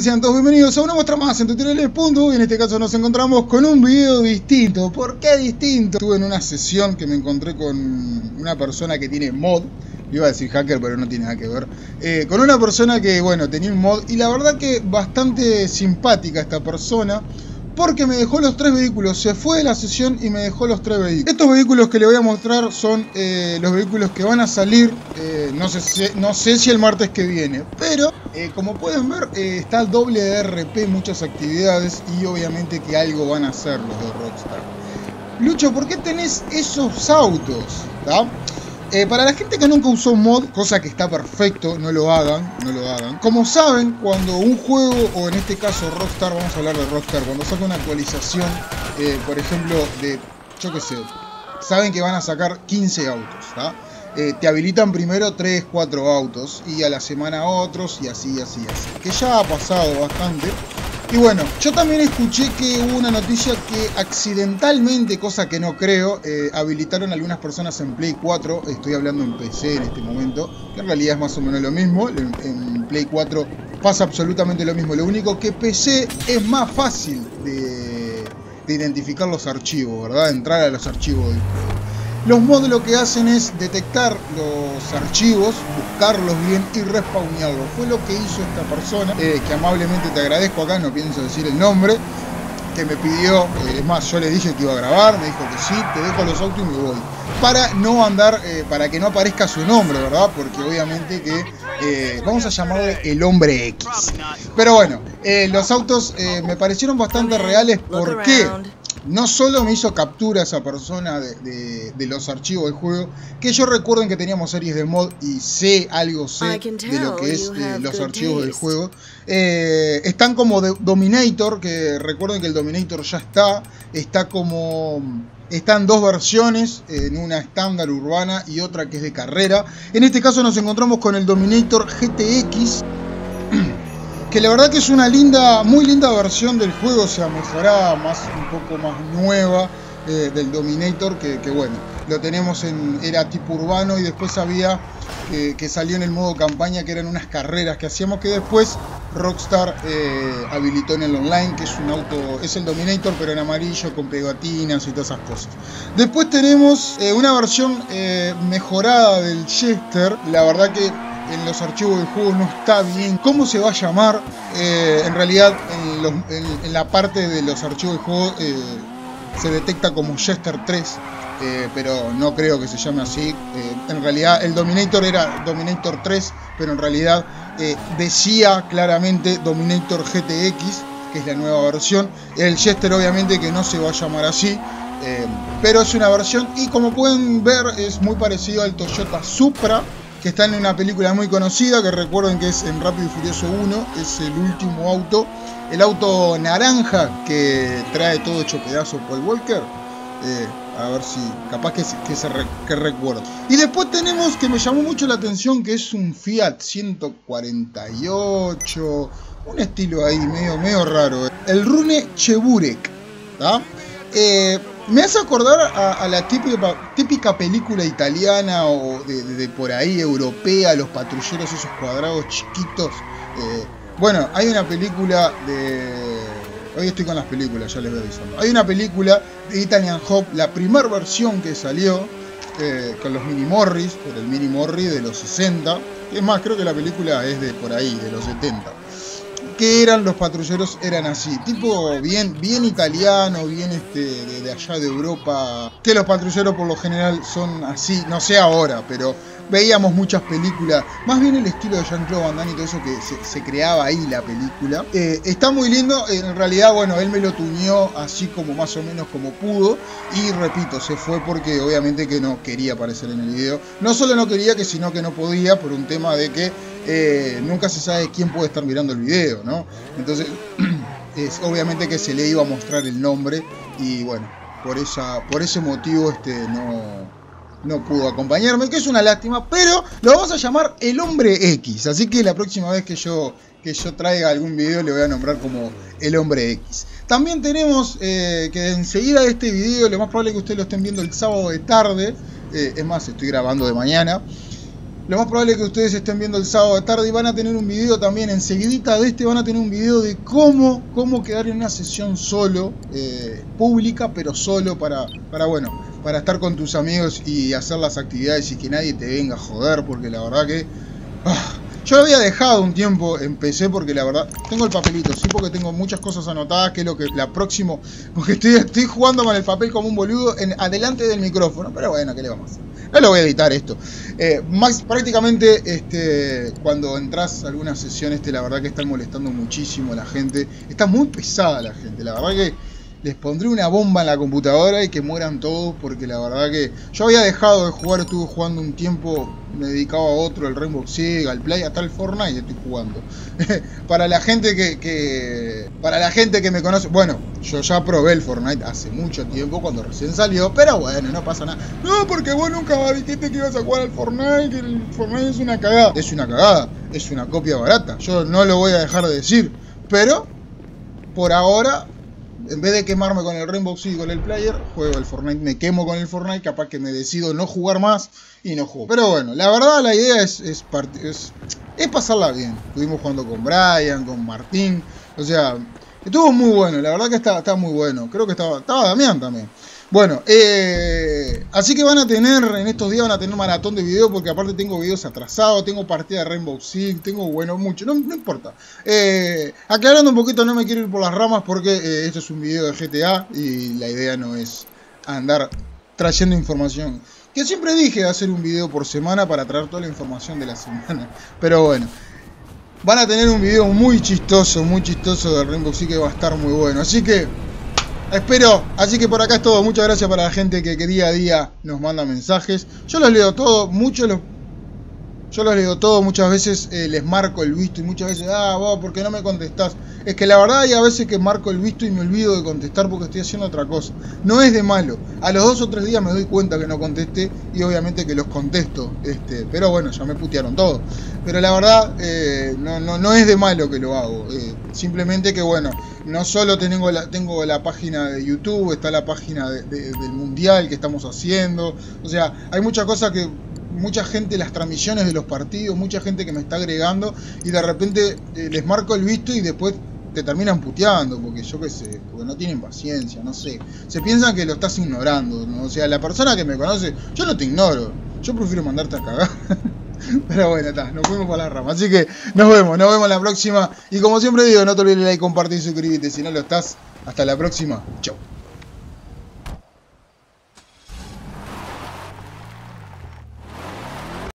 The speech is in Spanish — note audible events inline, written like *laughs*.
Sean bienvenidos a una muestra más en tutoriales.u y en este caso nos encontramos con un video distinto. ¿Por qué distinto? Estuve en una sesión que me encontré con una persona que tiene mod, iba a decir hacker pero no tiene nada que ver, eh, con una persona que bueno tenía un mod y la verdad que bastante simpática esta persona porque me dejó los tres vehículos. Se fue de la sesión y me dejó los tres vehículos. Estos vehículos que le voy a mostrar son eh, los vehículos que van a salir, eh, no, sé si, el martes que viene, pero eh, como pueden ver está el doble de RP muchas actividades y obviamente que algo van a hacer los de Rockstar. Lucho, ¿por qué tenés esos autos? Eh, para la gente que nunca usó mod, cosa que está perfecto, no lo hagan, no lo hagan. Como saben, cuando un juego, o en este caso Rockstar, vamos a hablar de Rockstar, cuando saca una actualización, eh, por ejemplo, de, yo qué sé, saben que van a sacar 15 autos, eh, te habilitan primero 3, 4 autos y a la semana otros y así, así, así. Que ya ha pasado bastante. Y bueno, yo también escuché que hubo una noticia que accidentalmente, cosa que no creo, eh, habilitaron algunas personas en Play 4, estoy hablando en PC en este momento, que en realidad es más o menos lo mismo, en, Play 4 pasa absolutamente lo mismo, lo único que PC es más fácil de, de identificar los archivos, ¿verdad? Entrar a los archivos del. Los mods lo que hacen es detectar los archivos, buscarlos bien y respawnearlos. Fue lo que hizo esta persona, eh, que amablemente te agradezco acá, no pienso decir el nombre, que me pidió, eh, es más, yo le dije que iba a grabar, me dijo que sí, te dejo los autos y me voy. Para no andar, eh, para que no aparezca su nombre, ¿verdad? Porque obviamente que vamos a llamarle el hombre X. Pero bueno, los autos me parecieron bastante reales. ¿Por qué? No solo me hizo captura esa persona de, los archivos del juego, que yo recuerden que teníamos series de mod y sé algo sé de lo que es eh, los archivos del juego. Eh, están como de Dominator, que recuerden que el Dominator ya está, está como... Están dos versiones, en una estándar urbana y otra que es de carrera. En este caso nos encontramos con el Dominator GTX, *clears throat* que la verdad que es una linda, muy linda versión del juego, o sea, mejorada, más, un poco más nueva eh, del Dominator, que, bueno, lo tenemos en, era tipo urbano y después había que salió en el modo campaña, que eran unas carreras que hacíamos, que después Rockstar eh, habilitó en el online, que es un auto, es el Dominator, pero en amarillo, con pegatinas y todas esas cosas. Después tenemos eh, una versión mejorada del Chester, la verdad que en los archivos del juego no está bien. ¿Cómo se va a llamar? Eh, en realidad, en, la parte de los archivos del juego eh, se detecta como Jester 3. Eh, pero no creo que se llame así. en realidad, el Dominator era Dominator 3, pero en realidad decía claramente Dominator GTX, que es la nueva versión. El Jester, obviamente, que no se va a llamar así. pero es una versión y como pueden ver es muy parecido al Toyota Supra que está en una película muy conocida, que recuerden que es en Rápido y Furioso 1, es el último auto, el auto naranja que trae todo hecho pedazo Paul Walker. Eh, a ver si, capaz que, se recuerdo. Y después tenemos que me llamó mucho la atención que es un Fiat 148, un estilo ahí medio, medio raro. El Rune Cheburek. Eh, me hace acordar a, la típica, película italiana o de, por ahí europea, los patrulleros esos cuadrados chiquitos. Eh, bueno, hay una película de... Hoy estoy con las películas, ya les voy avisando. Hay una película de Italian Hope, la primera versión que salió, eh, con los Mini Morris, por el Mini Morris de los 60. Es más, creo que la película es de por ahí, de los 70 que eran los patrulleros eran así, tipo bien, bien italiano, bien este, de, allá de Europa, que los patrulleros por lo general son así, no sé ahora, pero veíamos muchas películas, más bien el estilo de Jean-Claude Van Damme y todo eso que se, creaba ahí la película. Eh, está muy lindo, en realidad, bueno, él me lo tuñó así como más o menos como pudo y repito, se fue porque obviamente que no quería aparecer en el video. No solo no quería, que sino que no podía por un tema de que eh, nunca se sabe quién puede estar mirando el video, ¿no? Entonces, *clears throat* es obviamente que se le iba a mostrar el nombre y bueno, por, esa, por ese motivo este, no, no pudo acompañarme, que es una lástima, pero lo vamos a llamar el hombre X, así que la próxima vez que yo, que yo traiga algún video le voy a nombrar como el hombre X. También tenemos eh, que enseguida de este video, lo más probable es que ustedes lo estén viendo el sábado de tarde, eh, es más, estoy grabando de mañana, lo más probable es que ustedes estén viendo el sábado de tarde y van a tener un video también, enseguidita de este van a tener un video de cómo, cómo quedar en una sesión solo, eh, pública, pero solo para, para, bueno, para estar con tus amigos y hacer las actividades y que nadie te venga a joder, porque la verdad que... Ah, yo lo había dejado un tiempo, empecé porque la verdad, tengo el papelito, sí, porque tengo muchas cosas anotadas, que es lo que la próximo, porque estoy, estoy jugando con el papel como un boludo en, adelante del micrófono, pero bueno, ¿qué le vamos a hacer? No lo voy a editar esto. Eh, más, prácticamente, este, cuando entras a alguna sesión, este, la verdad que están molestando muchísimo a la gente, está muy pesada la gente, la verdad que les pondré una bomba en la computadora y que mueran todos porque la verdad que yo había dejado de jugar, estuve jugando un tiempo, me dedicaba a otro, el Rainbow Six, al Play, hasta el Fortnite estoy jugando. *laughs* para la gente que, para la gente que me conoce, bueno, yo ya probé el Fortnite hace mucho tiempo cuando recién salió, pero bueno, no pasa nada. No, porque vos nunca dijiste que ibas a jugar al Fortnite, que el Fortnite es una cagada. Es una cagada, es una copia barata. Yo no lo voy a dejar de decir, pero por ahora en vez de quemarme con el Rainbow Six y con el player, juego el Fortnite, me quemo con el Fortnite, capaz que me decido no jugar más y no juego. Pero bueno, la verdad la idea es, es, es, pasarla bien. Estuvimos jugando con Brian, con Martín, o sea, estuvo muy bueno, la verdad que está, está muy bueno. Creo que estaba, estaba Damián también. Bueno, eh, así que van a tener, en estos días van a tener maratón de videos, porque aparte tengo videos atrasados, tengo partida de Rainbow Six, tengo, bueno, mucho, no, importa. Eh, aclarando un poquito, no me quiero ir por las ramas, porque eh, esto es un video de GTA y la idea no es andar trayendo información. Que siempre dije hacer un video por semana para traer toda la información de la semana. *laughs* Pero bueno, van a tener un video muy chistoso, muy chistoso de Rainbow Six que va a estar muy bueno. Así que Espero, así que por acá es todo. Muchas gracias para la gente que, día a día nos manda mensajes. Yo los leo todos, muchos los yo los leo todo, muchas veces eh, les marco el visto y muchas veces, ah, vos, ¿por qué no me contestás? Es que la verdad hay a veces que marco el visto y me olvido de contestar porque estoy haciendo otra cosa. No es de malo. A los dos o tres días me doy cuenta que no contesté y obviamente que los contesto. Este, pero bueno, ya me putearon todo. Pero la verdad, eh, no, no, no, es de malo que lo hago. Eh, simplemente que bueno, no solo tengo la, tengo la página de YouTube, está la página del Mundial que estamos haciendo. O sea, hay muchas cosas que mucha gente las transmisiones de los partidos, mucha gente que me está agregando y de repente eh, les marco el visto y después te terminan puteando, porque yo qué sé, porque no tienen paciencia, no sé. Se piensan que lo estás ignorando, ¿no? O sea, la persona que me conoce, yo no te ignoro, yo prefiero mandarte a cagar. *laughs* Pero bueno, está, nos fuimos por la rama. Así que nos vemos, nos vemos la próxima. Y como siempre digo, no te olvides de like, compartir y suscribirte si no lo estás. Hasta la próxima. Chau.